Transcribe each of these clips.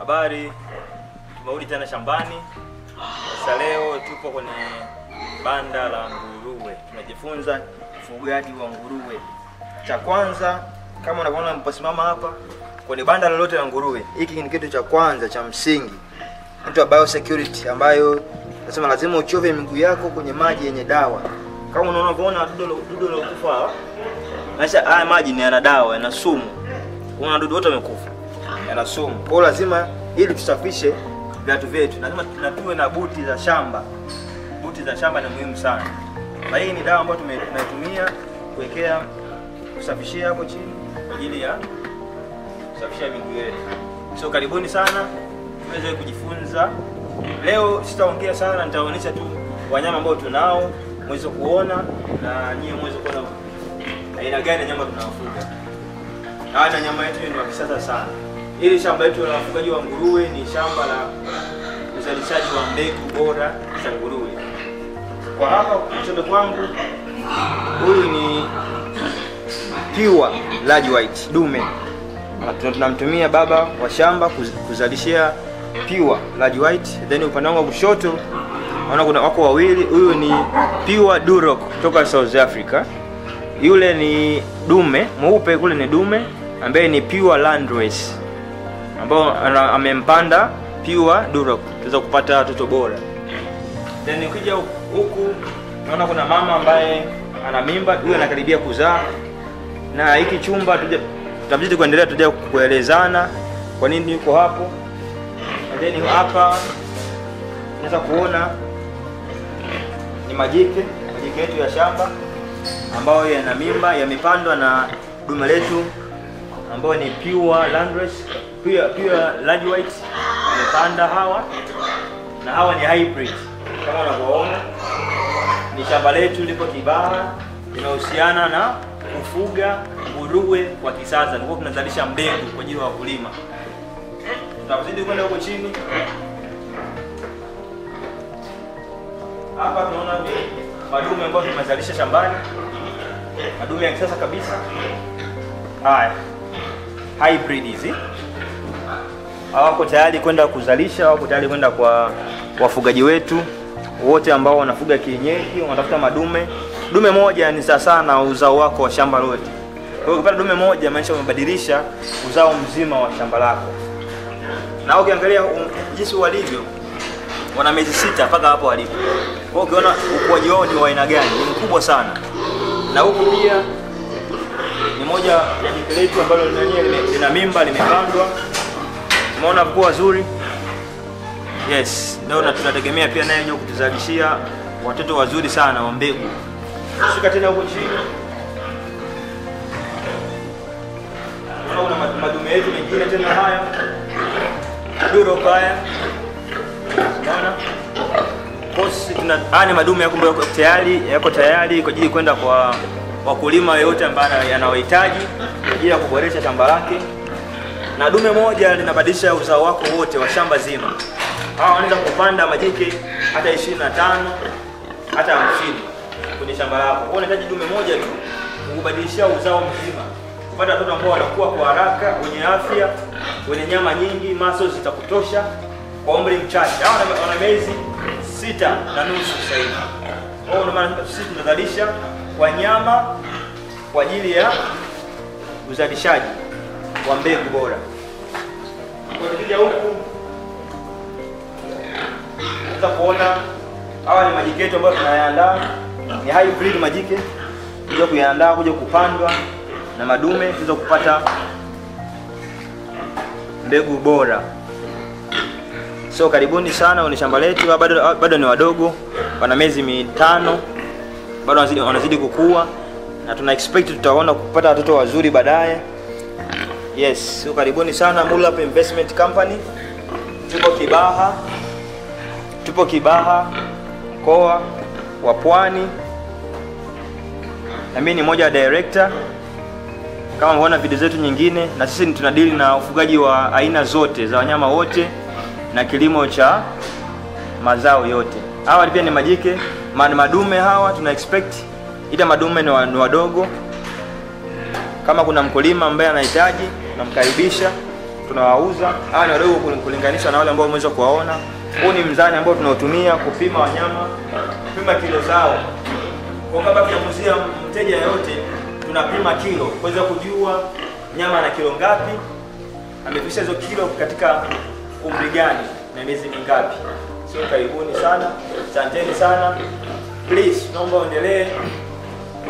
Habari, tumerudi tena shambani. Sasa leo tupo kwenye banda la nguruwe, tunajifunza ufugaji wa nguruwe. Cha kwanza, kama unavyoona mposimama hapa kwenye banda lolote la nguruwe, hiki ni kitu cha kwanza cha msingi, inaitwa biosecurity, ambayo nasema lazima uchove miguu yako kwenye maji yenye dawa. Kama unavyoona dudu lokufa, haya maji ni yana dawa, yana sumu. Kuna dudu wote wamekufa yana sumu. Kwa hiyo lazima ili tusafishe viatu vyetu, lazima tuwe na buti za shamba. Buti za shamba ni muhimu sana, na hii ni dawa ambayo tumetumia kuwekea kusafishia hapo chini kwa ajili ya kusafishia miguu yetu. So karibuni sana tuweze kujifunza. Leo sitaongea sana, nitaonyesha tu wanyama ambao tunao mweze kuona na nyie mweze kuona aina gani ya nyama tunawafuga. Haya nyama yetu ni wa kisasa sana. Hili shamba letu la wafugaji wa nguruwe ni shamba la uzalishaji wa mbegu bora za nguruwe. Kwa hapa kushoto kwangu, huyu ni pure large white dume, tunamtumia baba wa shamba kuzalishia pure large white. Then upande wangu wa kushoto naona kuna wako wawili, huyu ni pure duroc kutoka South Africa yule ni dume mweupe, kule ni dume ambaye ni pure landrace ambao amempanda pure duroc, tuweza kupata watoto bora. Then ukija huku naona kuna mama ambaye ana mimba, huyo anakaribia kuzaa, na hiki chumba tutabidi kuendelea, tuja kuelezana kwa nini yuko hapo. And then hapa unaweza kuona ni majike majike yetu ya shamba ambayo yana mimba yamepandwa na dume letu ambayo ni pure landrace pure, pia large white amepanda hawa. Na hawa ni hybrid. Kama unavyoona ni shamba letu lipo Kibaha linahusiana na kufuga nguruwe kwa kisasa. Tulikuwa tunazalisha mbegu kwa ajili ya wakulima. Tutazidi kwenda huko chini. Hapa tunaona madume ambayo tumezalisha shambani, madume ya kisasa kabisa. Haya, hybrid hizi hawako tayari kwenda kuzalisha, wako tayari kwenda kwa wafugaji wetu wote ambao wanafuga kienyeji, wanatafuta madume. Dume moja ni sawasawa na uzao wako wa shamba lote. Kwa hiyo ukipata dume moja, maanisha umebadilisha uzao mzima wa shamba lako. Na ukiangalia um, jinsi walivyo wana miezi sita mpaka hapo walipo. Kwa hiyo ukiona ukuaji wao ni wa aina gani, ni mkubwa sana. Na huku pia ni moja ya jike letu ambalo lina mimba limepandwa. Umeona kuwa wazuri? Yes, ndio na tunategemea pia naye ndio kutuzalishia watoto wazuri sana wa mbegu. Shuka tena huko chini. Unaona madume yetu mengine tena haya. Duro haya. Unaona? Kosi tuna madume yako tayari yako tayari kwa ajili kwenda kwa wakulima yoyote ambaye yanawahitaji kwa ajili ya kuboresha shamba lake. Na dume moja linabadilisha uzao wako wote wa shamba zima. Hawa wanaweza kupanda majike hata 25 hata 50 kwenye shamba lako. Kwa unahitaji dume moja tu kukubadilishia uzao mzima. Kupata watoto ambao wanakuwa kwa haraka, wenye afya, wenye nyama nyingi, maso zitakutosha kwa umri mchache. Hawa wana- miezi sita na nusu sasa hivi. Kwa hiyo maana sisi tunazalisha kwa nyama kwa ajili ya uzalishaji wa mbegu bora. Unaweza kuona hawa ni majike yetu ambayo tunayaandaa, ni hybrid majike, kuja kuyaandaa kuja kupandwa na madume tuweza kupata mbegu bora. So karibuni sana kwenye shamba letu. Bado, bado ni wadogo, wana miezi mitano, bado wanazidi, wanazidi kukua na tuna expect tutaona kupata watoto wazuri baadaye. Yes, karibuni sana Mulap Investment Company. Tupo Kibaha, tupo Kibaha, mkoa wa Pwani, na mimi ni mmoja wa director kama mmeona video zetu nyingine, na sisi tunadili na ufugaji wa aina zote za wanyama wote na kilimo cha mazao yote. Hawa pia ni majike, ma- madume hawa tuna expect, ila madume ni wa- wadogo. Kama kuna mkulima ambaye anahitaji, tunamkaribisha tunawauza. Hawa ni wadogo kulinganisha na wale ambao umeweza kuwaona. Huu ni mzani ambao tunaotumia kupima wanyama, kupima kilo zao. Kwa kabla tunamuuzia mteja yeyote, tunapima kilo kuweza kujua nyama ana kilo ngapi, amefikisha hizo kilo katika umri gani na miezi mingapi. Sio, karibuni sana, asanteni sana. Please, naomba uendelee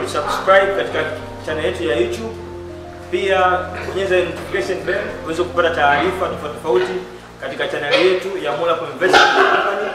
kusubscribe katika channel yetu ya YouTube. Pia bonyeza notification bell uweze kupata taarifa tofauti tofauti katika channel yetu ya Mulap Investment Company.